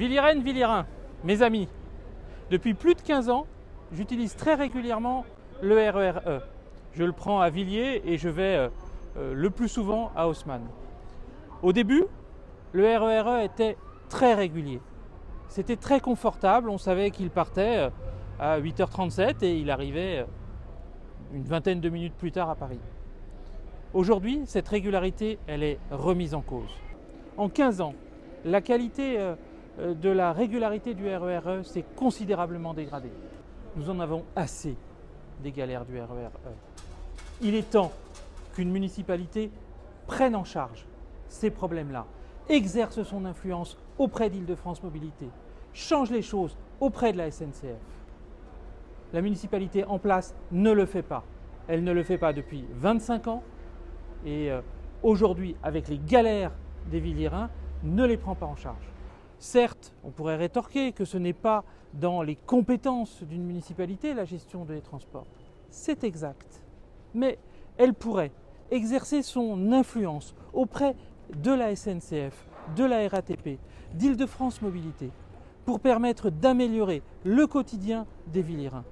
Villirène, Villirain, mes amis, depuis plus de 15 ans, j'utilise très régulièrement le RERE. E. Je le prends à Villiers et je vais euh, euh, le plus souvent à Haussmann. Au début, le RERE e était très régulier. C'était très confortable, on savait qu'il partait euh, à 8h37 et il arrivait une vingtaine de minutes plus tard à Paris. Aujourd'hui, cette régularité, elle est remise en cause. En 15 ans, la qualité de la régularité du RERE e s'est considérablement dégradée. Nous en avons assez des galères du RERE. E. Il est temps qu'une municipalité prenne en charge ces problèmes-là, exerce son influence auprès d'Île-de-France Mobilité, change les choses auprès de la SNCF. La municipalité en place ne le fait pas. Elle ne le fait pas depuis 25 ans et euh, aujourd'hui, avec les galères des Villiérains, ne les prend pas en charge. Certes, on pourrait rétorquer que ce n'est pas dans les compétences d'une municipalité la gestion des transports. C'est exact. Mais elle pourrait exercer son influence auprès de la SNCF, de la RATP, d'Île-de-France Mobilité, pour permettre d'améliorer le quotidien des Villiérains.